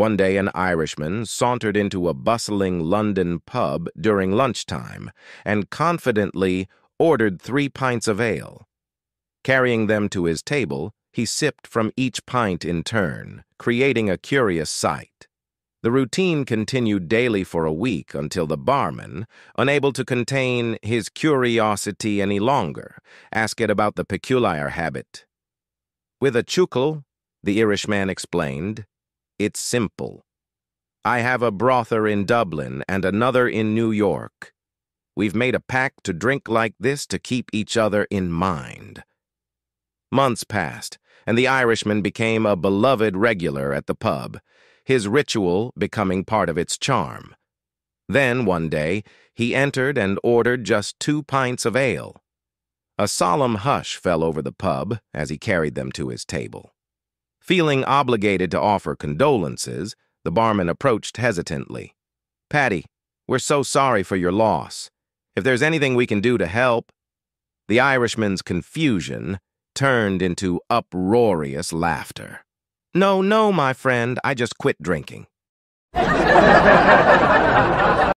One day an Irishman sauntered into a bustling London pub during lunchtime and confidently ordered three pints of ale. Carrying them to his table, he sipped from each pint in turn, creating a curious sight. The routine continued daily for a week until the barman, unable to contain his curiosity any longer, asked it about the peculiar habit. With a chuckle, the Irishman explained, It's simple. I have a brother in Dublin and another in New York. We've made a pact to drink like this to keep each other in mind. Months passed, and the Irishman became a beloved regular at the pub, his ritual becoming part of its charm. Then, one day, he entered and ordered just two pints of ale. A solemn hush fell over the pub as he carried them to his table. Feeling obligated to offer condolences, the barman approached hesitantly. Paddy, we're so sorry for your loss. If there's anything we can do to help... The Irishman's confusion turned into uproarious laughter. No, no, my friend, I just quit drinking.